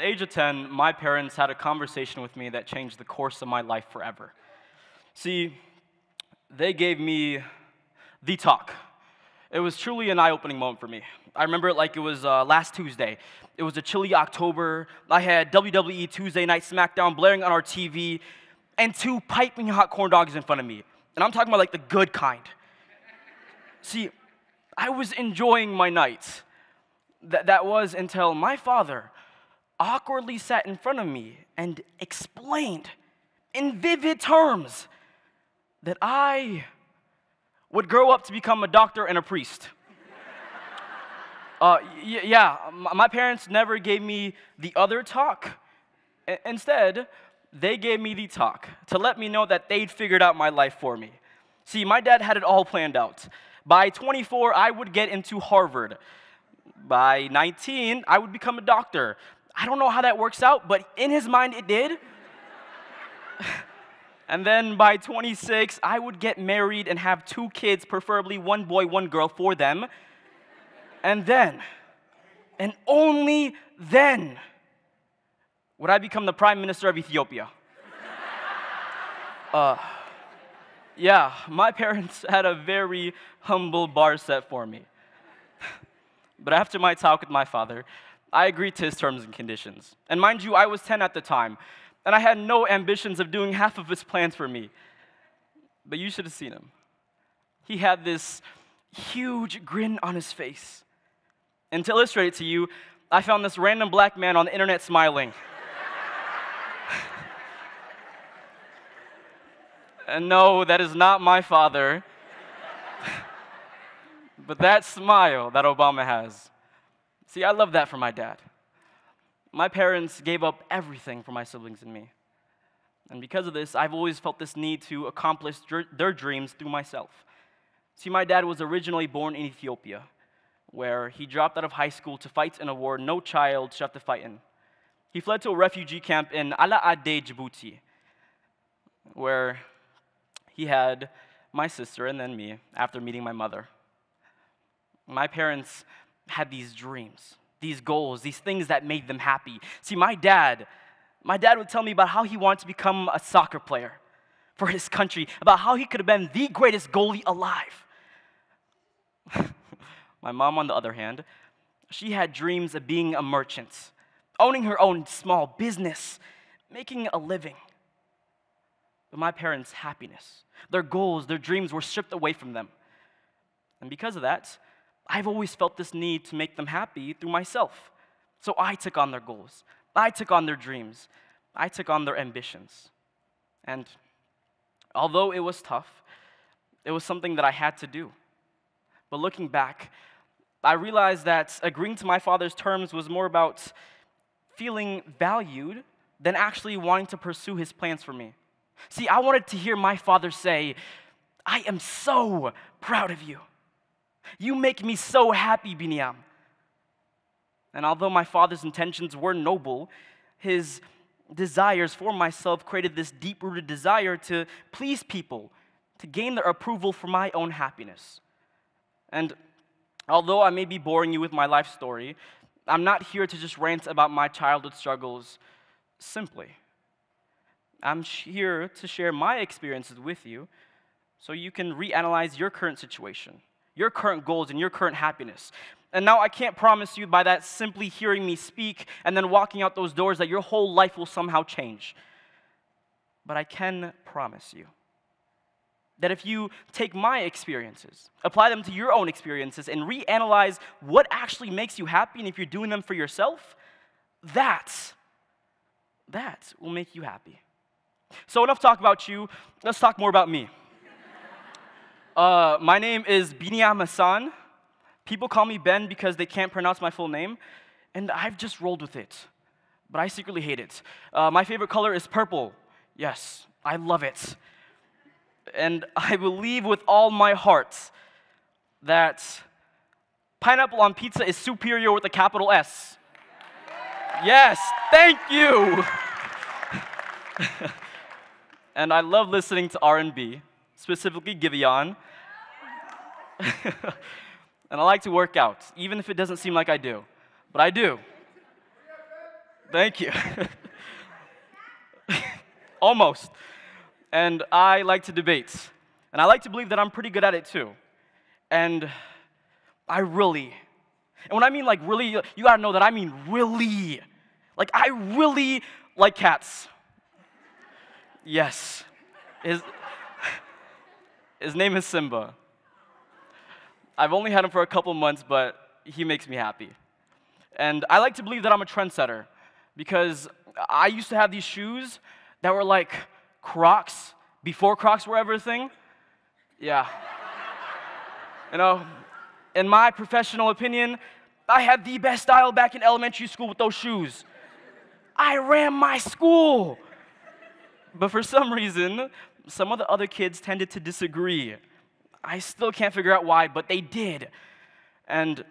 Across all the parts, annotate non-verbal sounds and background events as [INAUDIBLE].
The age of 10, my parents had a conversation with me that changed the course of my life forever. See, they gave me the talk. It was truly an eye opening moment for me. I remember it like it was uh, last Tuesday. It was a chilly October. I had WWE Tuesday Night SmackDown blaring on our TV and two piping hot corn dogs in front of me. And I'm talking about like the good kind. See, I was enjoying my night. That, that was until my father awkwardly sat in front of me and explained in vivid terms that I would grow up to become a doctor and a priest. uh, yeah, my parents never gave me the other talk. I- instead, they gave me the talk to let me know that they'd figured out my life for me. See, my dad had it all planned out. By 24, I would get into Harvard. By 19, I would become a doctor. I don't know how that works out, but in his mind, it did. [LAUGHS] and then by 26, I would get married and have two kids, preferably one boy, one girl for them. And then, and only then, would I become the prime minister of Ethiopia. [LAUGHS] uh, yeah, my [LAUGHS] parents had a very humble bar set for me. but after my talk with my father, I agreed to his terms and conditions. And mind you, I was 10 at the time, and I had no ambitions of doing half of his plans for me. But you should have seen him. He had this huge grin on his face. And to illustrate it to you, I found this random black man on the internet smiling. [LAUGHS] and no, that is not my father. [LAUGHS] but that smile that Obama has, See, I love that for my dad. My parents gave up everything for my siblings and me. And because of this, I've always felt this need to accomplish their dreams through myself. See, my dad was originally born in Ethiopia, where he dropped out of high school to fight in a war no child should have to fight in. He fled to a refugee camp in Ali Addeh, Djibouti, where he had my sister and then me after meeting my mother. My parents had these dreams, these goals, these things that made them happy. See, my dad, my dad would tell me about how he wanted to become a soccer player for his country, about how he could have been the greatest goalie alive. [LAUGHS] my mom, on the other hand, she had dreams of being a merchant, owning her own small business, making a living. But my parents' happiness, their goals, their dreams were stripped away from them. And because of that, I've always felt this need to make them happy through myself. So I took on their goals. I took on their dreams. I took on their ambitions. And although it was tough, it was something that I had to do. But looking back, I realized that agreeing to my father's terms was more about feeling valued than actually wanting to pursue his plans for me. See, I wanted to hear my father say, I am so proud of you. You make me so happy, Beneyam. And although my father's intentions were noble, his desires for myself created this deep rooted desire to please people, to gain their approval for my own happiness. And although I may be boring you with my life story, I'm not here to just rant about my childhood struggles simply. I'm here to share my experiences with you so you can reanalyze your current situation your current goals and your current happiness. And now I can't promise you by that simply hearing me speak and then walking out those doors that your whole life will somehow change. But I can promise you that if you take my experiences, apply them to your own experiences, and reanalyze what actually makes you happy, and if you're doing them for yourself, that, that will make you happy. So, enough talk about you. Let's talk more about me. Uh, my name is Beneyam Hassen. People call me Ben because they can't pronounce my full name, and I've just rolled with it. But I secretly hate it. Uh, my favorite color is purple. Yes, I love it. And I believe with all my heart that pineapple on pizza is superior with a capital S. Yes, thank you. [LAUGHS] and I love listening to R&B specifically Giveon. [LAUGHS] and I like to work out, even if it doesn't seem like I do. But I do. Thank you. [LAUGHS] Almost. And I like to debate. And I like to believe that I'm pretty good at it too. And I really, and when I mean like really, you gotta know that I mean really. Like I really like cats. Yes. His, his name is Simba. I've only had him for a couple months, but he makes me happy. And I like to believe that I'm a trendsetter because I used to have these shoes that were like Crocs before Crocs were ever a thing. Yeah. you know, in my professional opinion, I had the best style back in elementary school with those shoes. I ran my school. But for some reason, some of the other kids tended to disagree. I still can't figure out why, but they did. And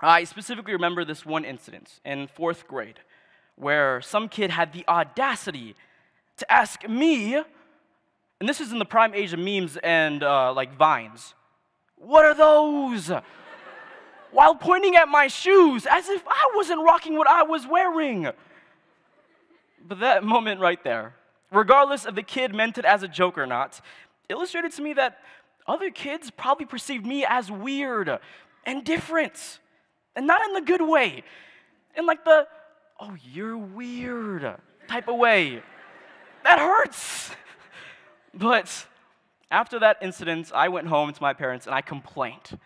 I specifically remember this one incident in fourth grade where some kid had the audacity to ask me, and this is in the prime age of memes and uh, like vines, what are those? [LAUGHS] While pointing at my shoes as if I wasn't rocking what I was wearing. But that [LAUGHS] moment right there, regardless of the kid meant it as a joke or not, illustrated to me that other kids probably perceived me as weird and different. And not in the good way, in like the, oh, you're weird type of way. That hurts. But after that incident, I went home to my parents and I complained.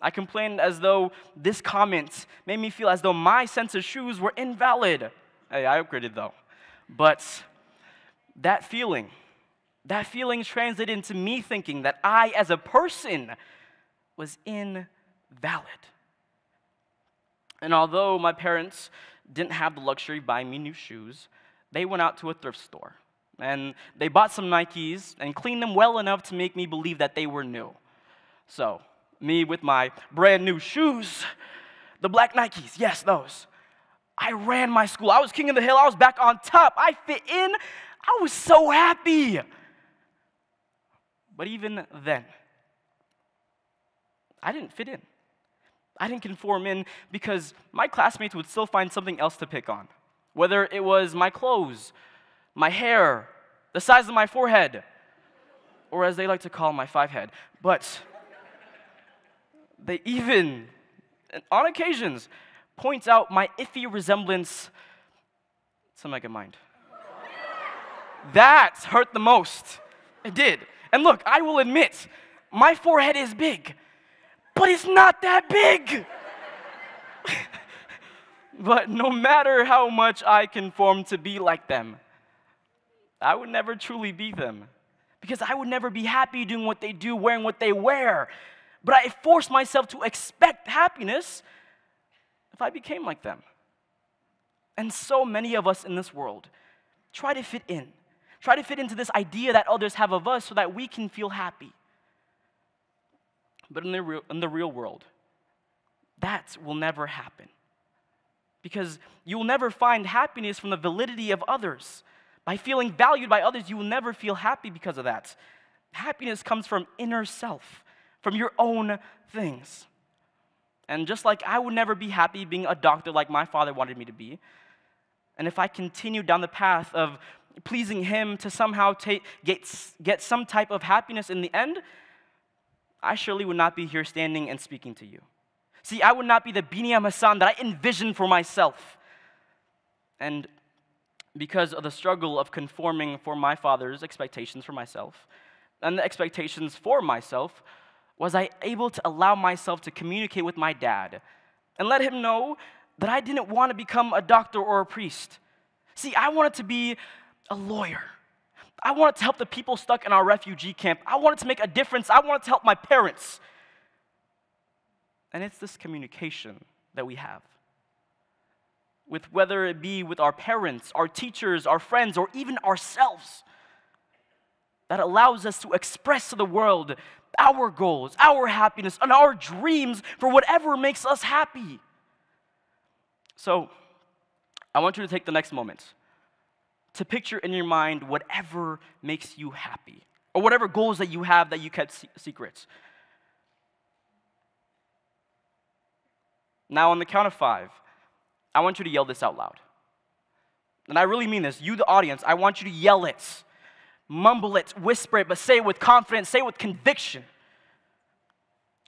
I complained as though this comment made me feel as though my sense of shoes were invalid. Hey, I upgraded though. But that feeling, that feeling translated into me thinking that I, as a person, was invalid. And although my parents didn't have the luxury of buying me new shoes, they went out to a thrift store and they bought some Nikes and cleaned them well enough to make me believe that they were new. So, me with my brand new shoes, the black Nikes, yes, those. I ran my school. I was king of the hill. I was back on top. I fit in. I was so happy. But even then, I didn't fit in. I didn't conform in because my classmates would still find something else to pick on. Whether it was my clothes, my hair, the size of my forehead, or as they like to call my five head. But they even, on occasions, points out my iffy resemblance to Megamind. That hurt the most. It did. And look, I will admit, my forehead is big, but it's not that big. [LAUGHS] but no matter how much I conform to be like them, I would never truly be them because I would never be happy doing what they do, wearing what they wear. But I forced myself to expect happiness if I became like them. And so many of us in this world try to fit in, try to fit into this idea that others have of us so that we can feel happy. But in the real, in the real world, that will never happen. Because you will never find happiness from the validity of others. By feeling valued by others, you will never feel happy because of that. Happiness comes from inner self, from your own things. And just like I would never be happy being a doctor like my father wanted me to be, and if I continue down the path of pleasing him to somehow take, get, get some type of happiness in the end, I surely would not be here standing and speaking to you. See, I would not be the Beneyam Hassen that I envisioned for myself. And because of the struggle of conforming for my father's expectations for myself and the expectations for myself, was I able to allow myself to communicate with my dad and let him know that I didn't want to become a doctor or a priest. See, I wanted to be a lawyer. I wanted to help the people stuck in our refugee camp. I wanted to make a difference. I wanted to help my parents. And it's this communication that we have with whether it be with our parents, our teachers, our friends, or even ourselves, that allows us to express to the world our goals, our happiness, and our dreams for whatever makes us happy. So, I want you to take the next moment to picture in your mind whatever makes you happy, or whatever goals that you have that you kept secrets. Now, on the count of five, I want you to yell this out loud. And I really mean this. You, the audience, I want you to yell it, mumble it, whisper it, but say it with confidence, say it with conviction.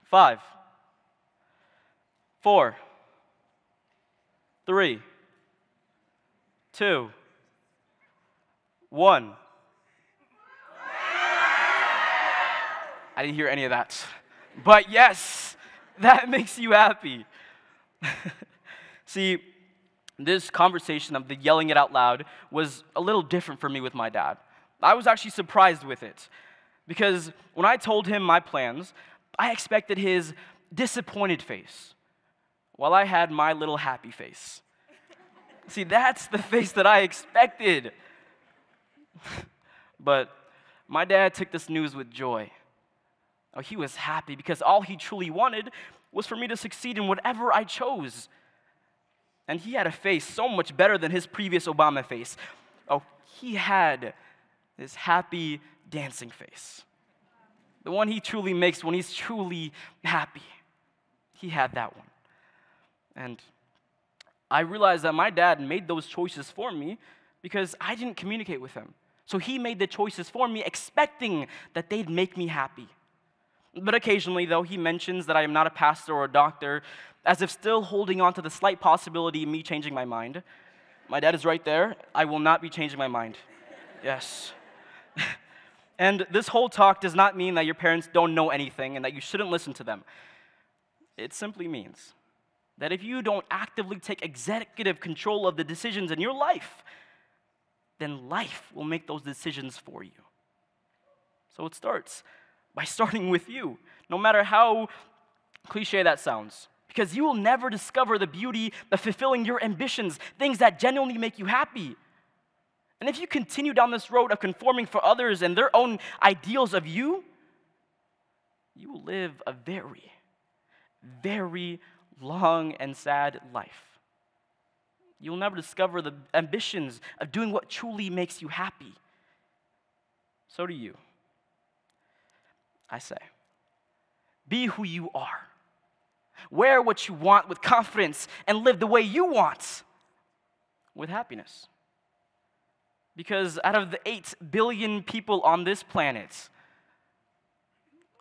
Five, four, three, two, one. I didn't hear any of that. But yes, [LAUGHS] that makes you happy. [LAUGHS] See, this conversation of the yelling it out loud was a little different for me with my dad. I was actually surprised with it because when I told him my plans, I expected his disappointed face while I had my little happy face. See, that's the face that I expected. [LAUGHS] but my dad took this news with joy. Oh, he was happy because all he truly wanted was for me to succeed in whatever I chose. And he had a face so much better than his previous Obama face. Oh, he had this happy dancing face. The one he truly makes when he's truly happy. He had that one. And I realized that my dad made those choices for me because I didn't communicate with him. So he made the choices for me, expecting that they'd make me happy. But occasionally, though, he mentions that I am not a pastor or a doctor, as if still holding on to the slight possibility of me changing my mind. My dad is right there. I will not be changing my mind. Yes. [LAUGHS] and this whole talk does not mean that your parents don't know anything and that you shouldn't listen to them. It simply means that if you don't actively take executive control of the decisions in your life, then life will make those decisions for you. So it starts by [LAUGHS] starting with you, no matter how cliche that sounds. Because you will never discover the beauty of fulfilling your ambitions, things that genuinely make you happy. And if you continue down this road of conforming for others and their own ideals of you, you will live a very, very long and sad life. You'll never discover the ambitions of doing what truly makes you happy. So do you. I say. Be who you are. Wear what you want with confidence and live the way you want with happiness. Because out of the 8 billion people on this planet,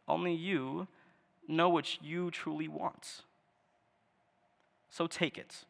only you know what you truly want. So take it